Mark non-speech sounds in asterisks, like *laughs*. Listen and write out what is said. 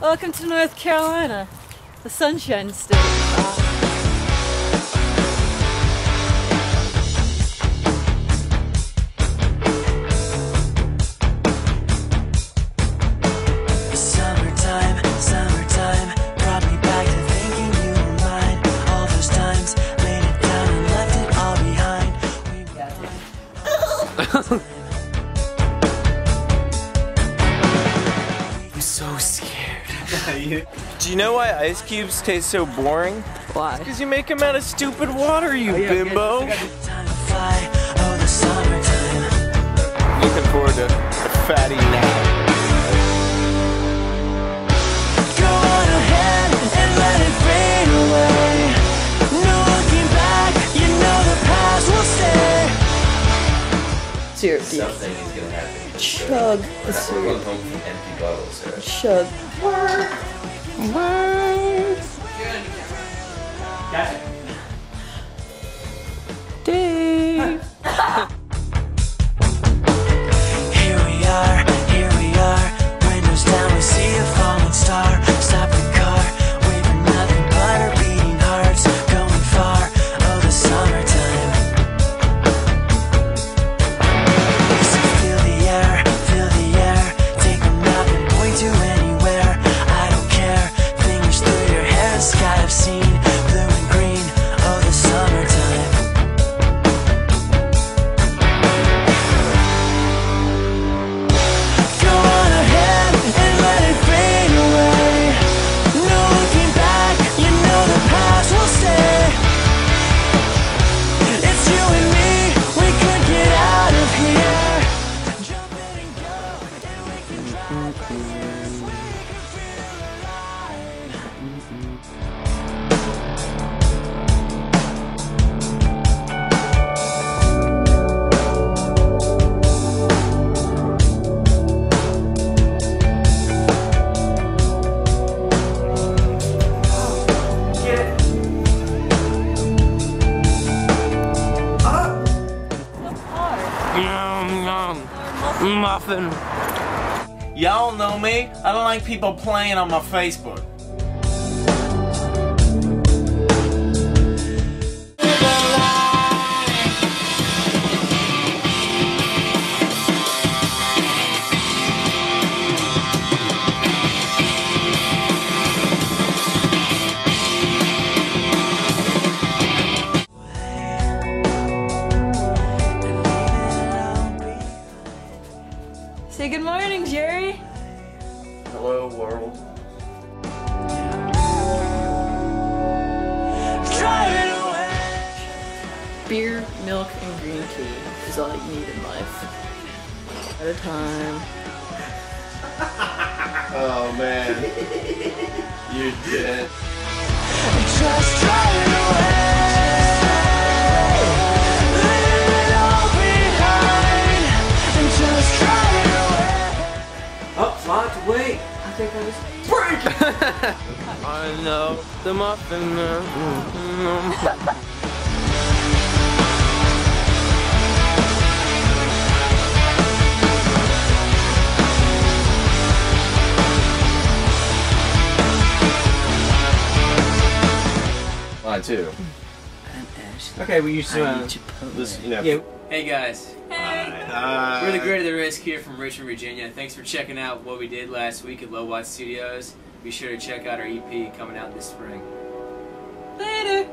Welcome to North Carolina, the Sunshine State. Scared. Do you know why ice cubes taste so boring? Why? Because you make them out of stupid water, you bimbo. Time to fly, oh the. Looking forward to a fatty nap. Stay. Syrup. Something is gonna happen. Chug the We're going home from empty bottles. So. Chug. Dave. Muffin. Y'all know me. I don't like people playing on my Facebook. Say good morning, Jerry. Hello, world. Drive it away. Beer, milk, and green tea is all you need in life. At a time. *laughs* Oh man. you did dead. Just drive it away. Wait. I think I just was. *laughs* I know the muffin man. Mine too. Okay, we used to. Uh, this, you know. Yeah. Hey guys, uh, We're the Greater The Risk here from Richmond, Virginia. Thanks for checking out what we did last week at Low Watt Studios. Be sure to check out our EP coming out this spring. Later!